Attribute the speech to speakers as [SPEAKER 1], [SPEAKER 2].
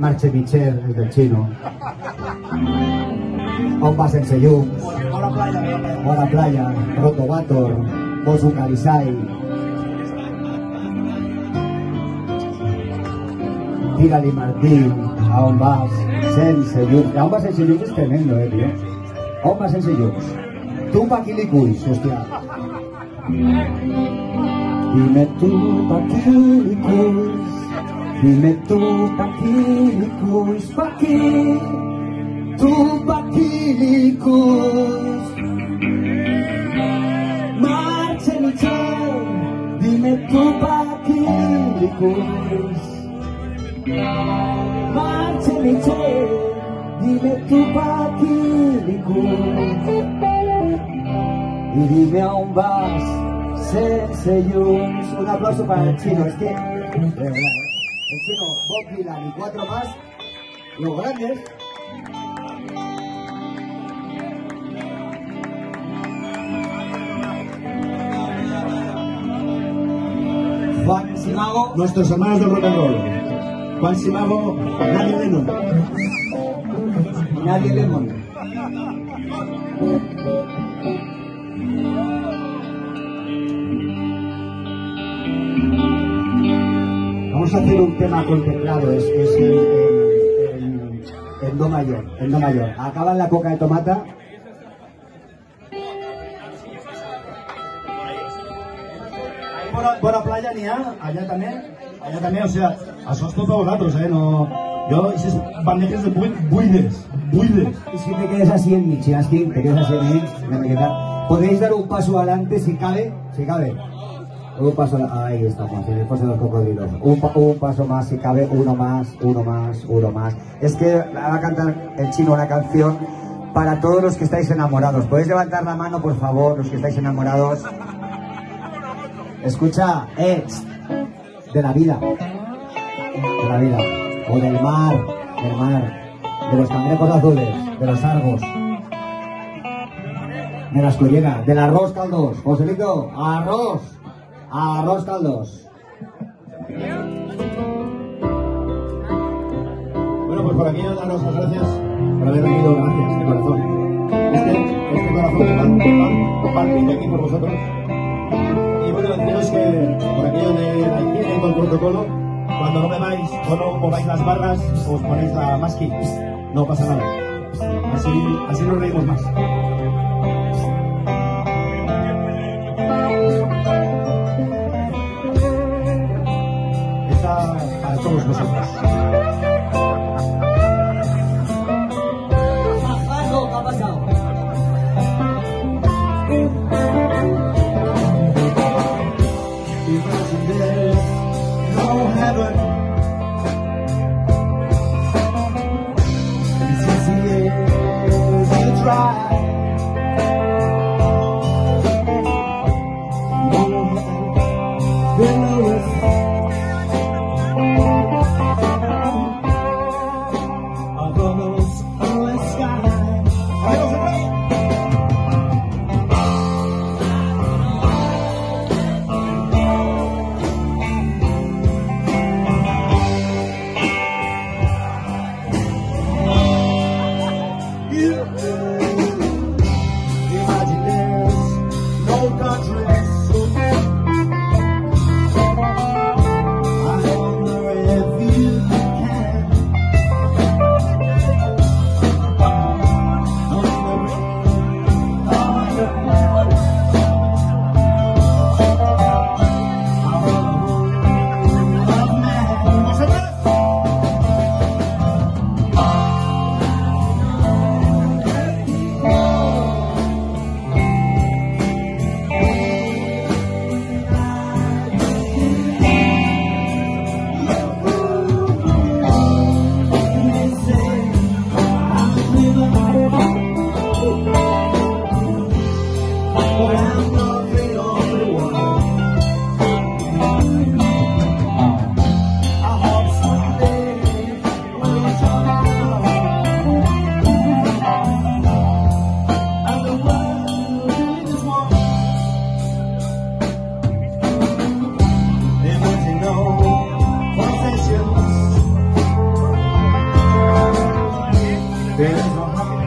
[SPEAKER 1] Marche Michel, es del chino. Omba Senseyum,
[SPEAKER 2] Bona playa.
[SPEAKER 1] Bona Playa, Roto Bator, Bosu Karisai. Tírali Martín, a on vas, Senseyum. A on vas Senseyum es tremendo, eh, tío. A on vas Senseyum. Tupac y Licuis, hostia. Dime tú, Paquilicus, dime tú, Paquilicus, Paqui, tú, Paquilicus. Marche Michel, dime tú, Paquilicus. Marche Michel, dime tú, Paquilicus. Y dime aún vas, Senseyums. Un aplauso para el chino, es que. Chino, Bob Dylan y cuatro más. Los grandes. Juan Simago,
[SPEAKER 2] Nuestros hermanos del rock and roll. Juan Simago, Nadie Lennon.
[SPEAKER 1] Nadie Lemon. Vamos a hacer un tema contemplado, es, es el, el- el- el do mayor, el do mayor. Acaban la coca de tomata.
[SPEAKER 2] Bona, bona playa n'hi ha, allà també. Allà també, o sea, això és tot per vosaltres, eh? No... Jo, aquestes banderes de buit, buides, buides.
[SPEAKER 1] Si te quedes así en Michiansky, te quedas así en me me queda- Podéis dar un paso adelante si cabe, si cabe. Un paso, ahí estamos, en el paso de los. Un, un paso más si cabe, uno más, uno más, uno más. Es que va a cantar el chino una canción para todos los que estáis enamorados. ¿Podéis levantar la mano, por favor, los que estáis enamorados? Escucha, ex, de la vida. De la vida. O del mar, del mar. De los cangrejos azules, de los argos. De las colleras, del arroz caldos. Joselito, arroz. Arroz caldos.
[SPEAKER 2] Bueno, pues por aquí os daros las gracias por haber venido, gracias, de corazón. Este, este corazón que pan- pan- parte aquí por vosotros. Y bueno, deciros que por aquello de la higiene con el protocolo, cuando no bebáis o no mováis las barras, os ponéis la masking. No pasa nada. Así, así nos reímos más. No heaven. Muhammad.